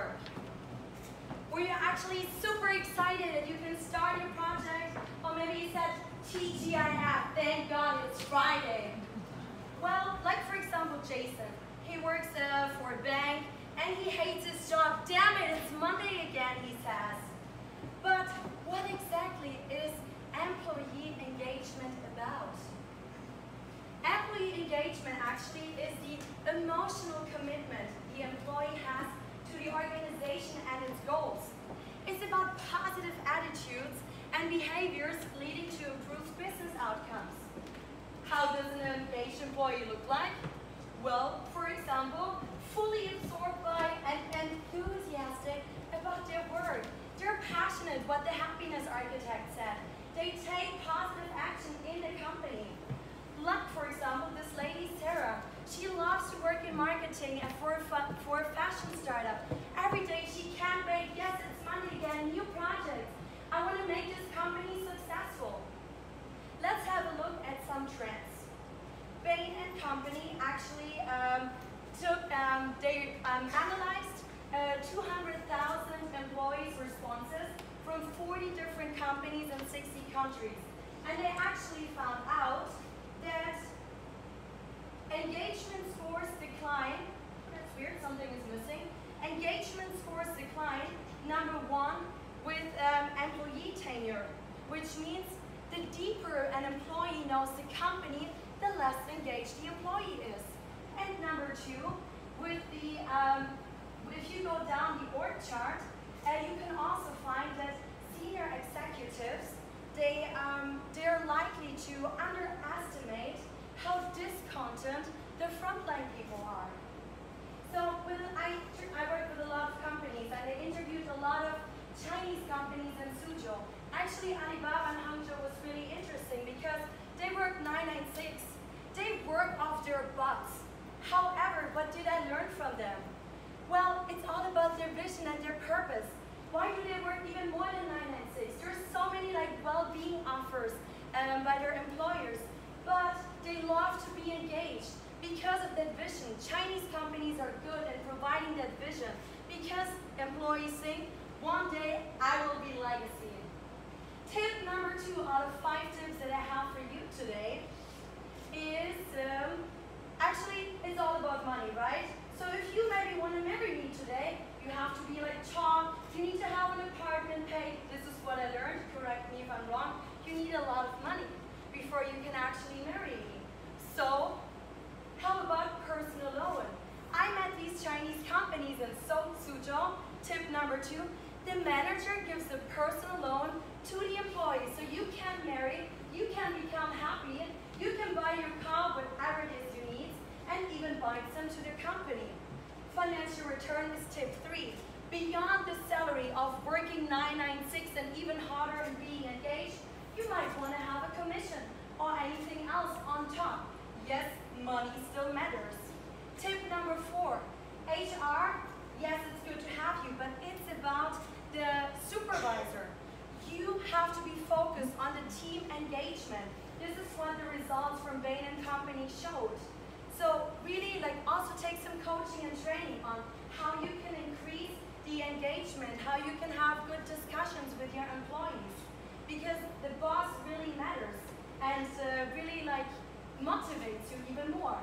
work? Were you actually super excited that you can start your project? Or maybe you said, TGIF, thank God it's Friday. Well, like for example, Jason. He works uh, for a bank and he hates his job. Damn it, it's Monday again, he says. But what exactly is employee engagement about? Employee engagement actually is the emotional commitment the employee has the organization and its goals. It's about positive attitudes and behaviors leading to improved business outcomes. How does an engaged employee look like? Well, for example, fully absorbed by and enthusiastic about their work. They're passionate, what the happiness architect said. They take positive action in the company. Like, for example, this lady, Sarah. She loves to work in marketing and for a, for a fashion startup. Every day she can't wait. Yes, it's Monday again, new projects. I want to make this company successful. Let's have a look at some trends. Bain and Company actually um, took, um, analyzed uh, 200,000 employees' responses from 40 different companies in 60 countries. And they actually found out that engagement scores decline. That's weird, something is missing. Engagement scores decline, number one, with um, employee tenure, which means the deeper an employee knows the company, the less engaged the employee is. And number the, um, if you go down the org chart, uh, you can also find that senior executives, they, um, they're likely to underestimate how discontent the frontline people are. So I, I work with a lot of companies and I interviewed a lot of Chinese companies in Suzhou. Actually, Alibaba and Hangzhou was really interesting because they work 996. They work off their butts. However, what did I learn from them? Well, it's all about their vision and their purpose. Why do they work even more than 996? There's so many like well-being offers um, by their employers, but they love to be engaged because of that vision. Chinese companies are good at providing that vision because employees think, one day I will be legacy. Tip number two out of five tips that I have for you today is, um, actually, it's all about money, right? So if you maybe want to marry me today, you have to be like Tom, you need to have an apartment paid. This is what I learned, correct me if I'm wrong. You need a lot of money before you can actually marry me. So, how about personal loan? I met these Chinese companies in Suzhou. Tip number two, the manager gives a personal loan to the employee. So you can marry, you can become happy, and you can buy your car, whatever it is you need, and even bind them to the company. Financial return is tip three. Beyond the salary of working 996 and even harder in being engaged, you might want to have a commission or anything else on top. Yes, money still matters. Tip number four, HR, yes, it's good to have you, but it's about the supervisor. You have to be focused on the team engagement. This is what the results from Bain & Company showed. So really like also take some coaching and training on how you can increase the engagement, how you can have good discussions with your employees. Because the boss really matters and uh, really like motivates you even more.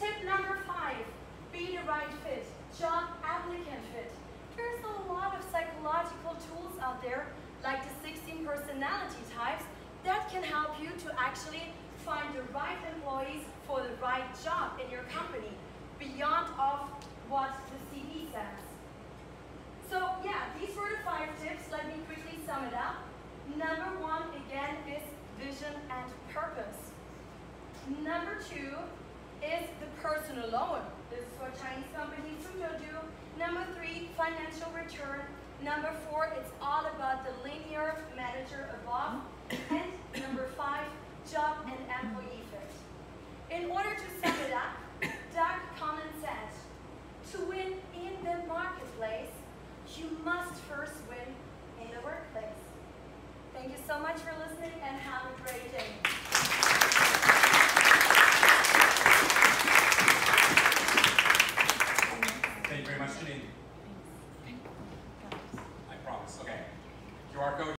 Tip number five, be the right fit, job applicant fit. There's a lot of psychological tools out there, like the 16 personality types, that can help you to actually find the right employees for the right job in your company, beyond of what the CV says. So yeah, these were the five tips. Let me quickly sum it up. Number one, again, is vision and purpose. Number two is the personal loan. This is what Chinese companies do. Number three, financial return. Number four, it's all about the linear manager above. And number five, job and employee fit. In order to sum it up, Doug Conant said, to win in the marketplace, you must first win in the workplace. Thank you so much for listening and have a great day.